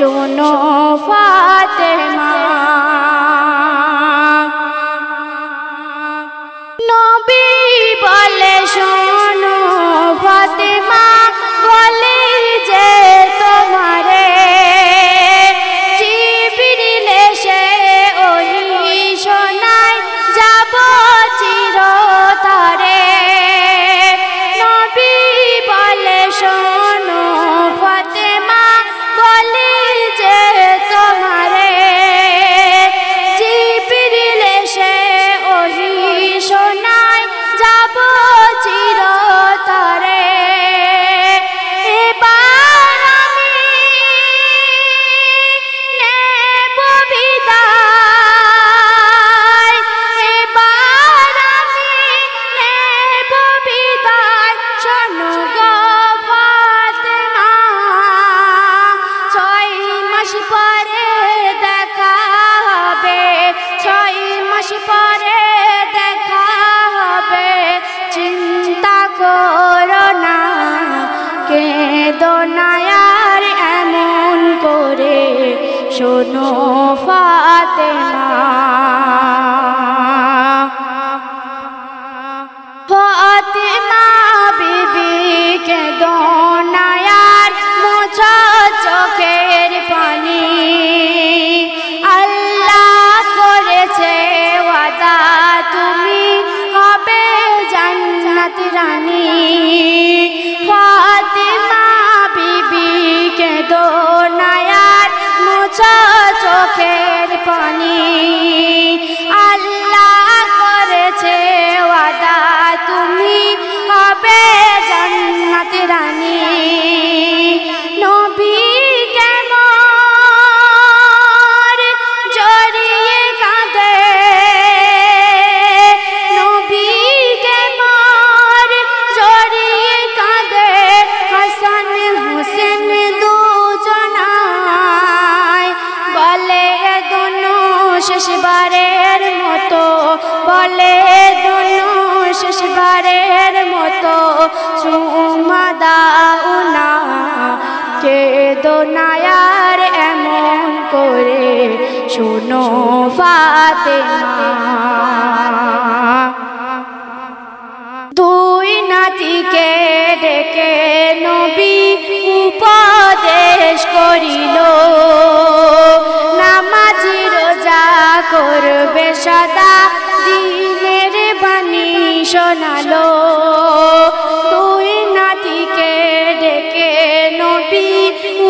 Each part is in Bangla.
don't know. শোনো ফাতেমা। ফাতেমা বিবিকে দোনায়ার মোছা চোখের পানি। আল্লাহ করেছে ওয়াদা, তুমি হবে জান্নাত রানী। শেষবারের মতো, বলে দুনু শেষবারের মতো, চুমা দাও না কে দোনায়ার এমন করে, শোনো ফাতেমা।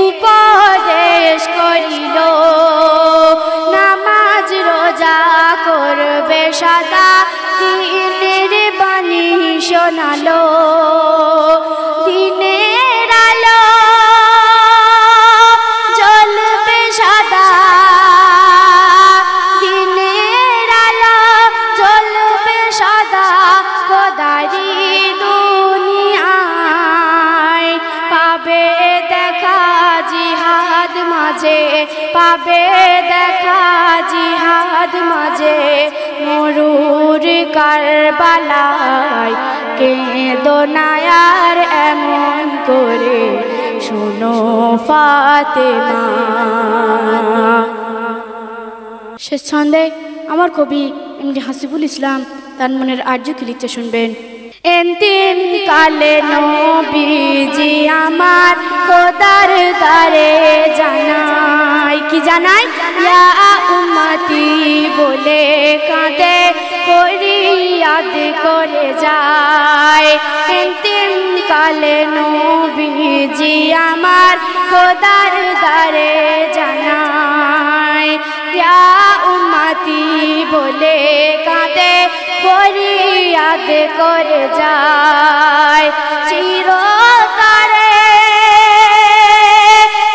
উপদেশ করিল। নামাজ রোজা করবে সাদা দিনের বাণী শোনালো। পাবে দেখা জিহাদ মাঝে মরুর কারবালায়। কে দোনায়ার এমন করে শোনো ফাতেমা। শেষ ছন্দে আমার কবি এমনি হাসিবুল ইসলাম তার মনের আর্যকে লিখতে শুনবেন? এন্তিম কালে নবীজি আমার খোদার দারে জানাই। কি জানাই? ইয়া উম্মতি বলে কাঁদে, ফরিয়াদ করে যায়। এন্তিম কালে নবীজি আমার খোদার দারে জানাই। ফরিয়াদ করে যায়, চিরতরে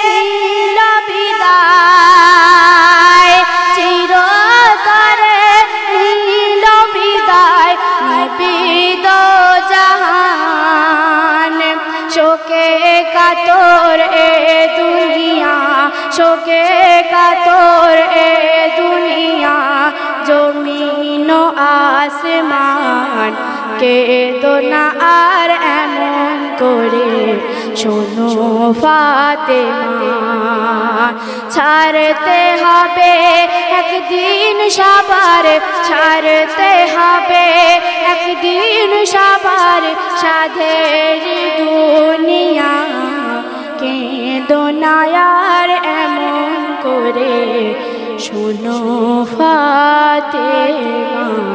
নীল বিদায়, চিরতরে নীল বিদায়, নিবিদ জাহান। শোকে কাতর এ দুনিয়া, শোকে কাতর এ দুনিয়া। আসমান কে দোনা আর এমন করে? শোনো ফাতেমা, ছাড়তে হবে একদিন সবার, ছাড়তে হবে একদিন সবার সাধের দুনিয়া। কে দোনায়ার এমন করে? শোনো ফাতেমা।